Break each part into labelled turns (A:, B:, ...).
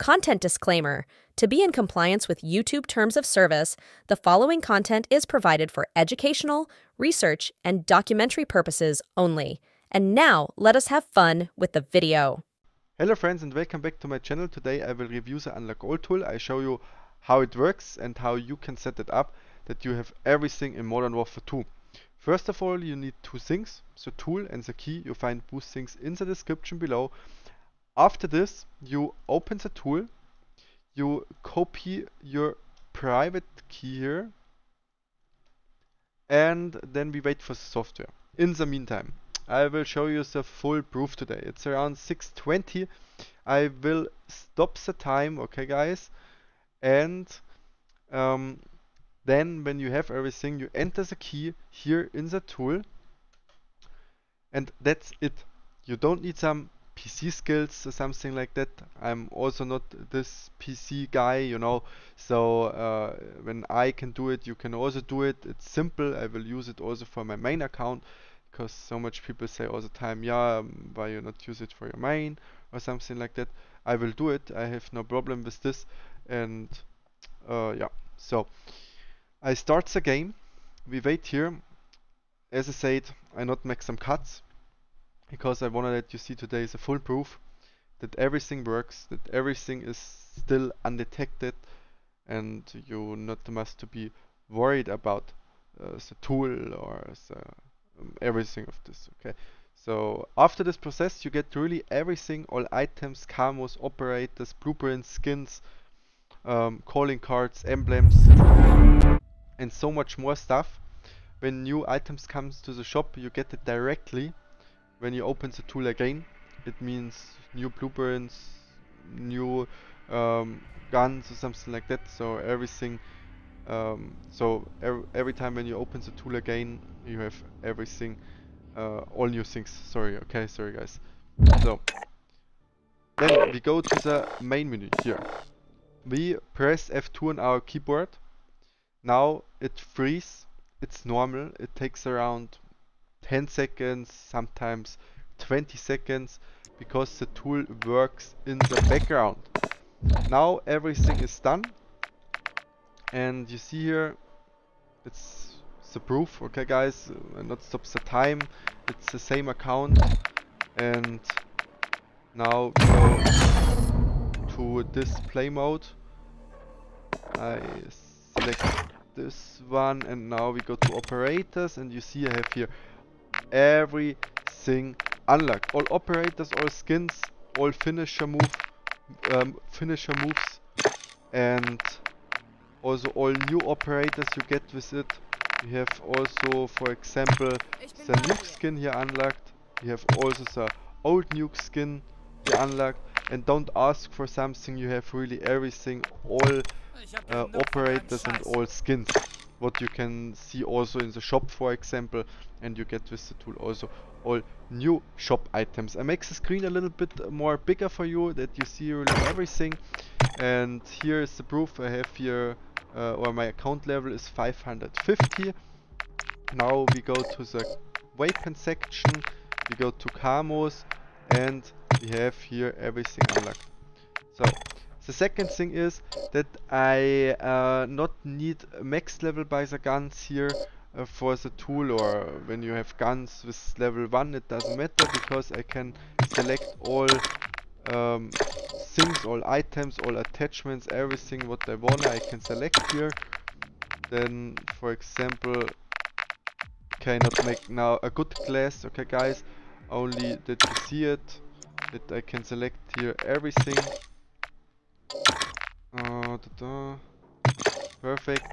A: Content disclaimer To be in compliance with YouTube terms of service, the following content is provided for educational, research, and documentary purposes only. And now, let us have fun with the video.
B: Hello friends and welcome back to my channel. Today I will review the Unlock All tool. I show you how it works and how you can set it up that you have everything in Modern Warfare 2. First of all you need two things, the tool and the key. You find both things in the description below. After this, you open the tool, you copy your private key here, and then we wait for the software. In the meantime, I will show you the full proof today. It's around 6.20. I will stop the time, okay guys, and um, then when you have everything, you enter the key here in the tool, and that's it. You don't need some PC skills or something like that. I'm also not this PC guy, you know. So uh, when I can do it, you can also do it. It's simple. I will use it also for my main account because so much people say all the time, yeah, um, why you not use it for your main or something like that. I will do it. I have no problem with this. And uh, yeah, so I start the game. We wait here. As I said, I not make some cuts because I wanted that you see today is a full proof that everything works, that everything is still undetected and you not must to be worried about uh, the tool or the, um, everything of this, okay? So after this process you get really everything, all items, camos, operators, blueprints, skins, um, calling cards, emblems and so much more stuff. When new items comes to the shop you get it directly when you open the tool again it means new blueprints new um, guns or something like that. So everything um, so every, every time when you open the tool again you have everything uh, all new things. Sorry okay sorry guys. So then we go to the main menu here. We press F2 on our keyboard. Now it frees it's normal. It takes around 10 seconds, sometimes 20 seconds, because the tool works in the background. Now everything is done, and you see here, it's the proof, okay guys, uh, not stop the time, it's the same account, and now go to display mode. I select this one and now we go to operators. And you see I have here everything unlocked. All operators, all skins, all finisher move, um, finisher moves, and also all new operators you get with it. We have also, for example, the nuke skin here unlocked. We have also the old nuke skin here unlocked. And don't ask for something, you have really everything, all uh, operators and all skins what you can see also in the shop for example and you get with the tool also all new shop items. I make the screen a little bit more bigger for you that you see really everything. And here is the proof I have here uh, or my account level is 550 now we go to the weapon section we go to camos and we have here everything unlocked. So the second thing is that I uh, not need max level by the guns here uh, for the tool or when you have guns with level 1 it doesn't matter because I can select all um, things, all items, all attachments, everything what I want I can select here. Then for example cannot make now a good class, okay guys, only that you see it, that I can select here everything uh, da -da. Perfect.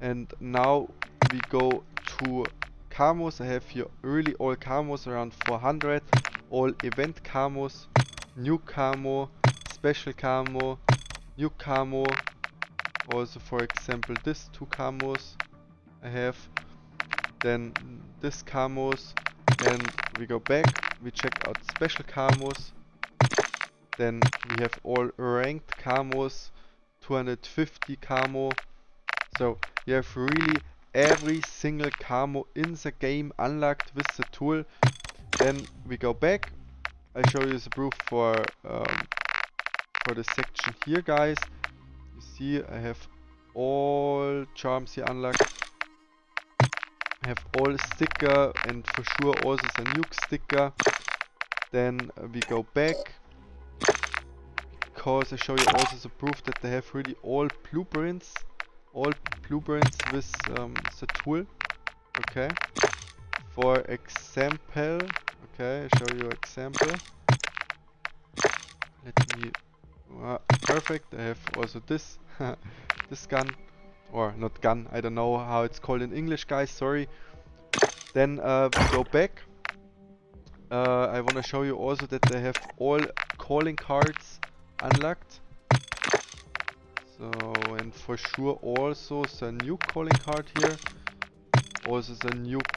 B: And now we go to camos. I have here really all camos around 400. All event camos, new camo, special camo, new camo. Also for example this two camos I have. Then this camos and we go back. We check out special camos. Then we have all ranked camos 250 camo. So you have really every single camo in the game unlocked with the tool. Then we go back. I show you the proof for um, for the section here guys you see I have all charms here unlocked I have all sticker and for sure also the nuke sticker then we go back because I show you also the proof that they have really all blueprints all blueprints with um, the tool okay? For example okay I show you example. Let me uh, perfect I have also this this gun or not gun I don't know how it's called in English guys sorry. Then uh, we go back. Uh, I want to show you also that they have all calling cards unlocked. So and for sure also the nuke calling card here. Also the nuke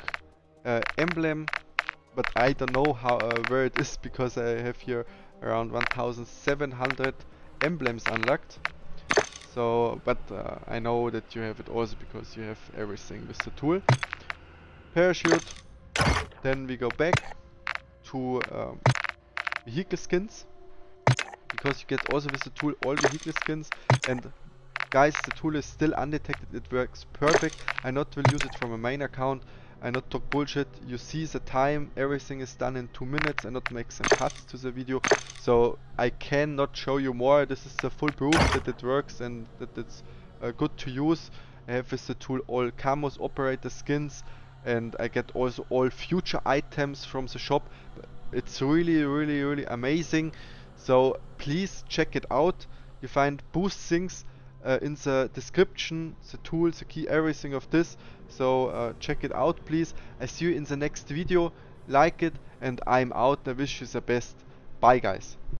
B: uh, emblem. But I don't know how uh, where it is because I have here around 1700 emblems unlocked. So but uh, I know that you have it also because you have everything with the tool. Parachute. Then we go back to um, vehicle skins because you get also with the tool all the vehicle skins and guys the tool is still undetected it works perfect I not will use it from a main account I not talk bullshit. You see the time, everything is done in two minutes. I not make some cuts to the video. So I cannot show you more. This is the full proof that it works and that it's uh, good to use. I have with the tool all camos, operator skins and I get also all future items from the shop. It's really, really, really amazing. So please check it out. You find boost things uh, in the description, the tools, the key, everything of this. So uh, check it out please. I see you in the next video. Like it and I'm out. I wish you the best. Bye guys.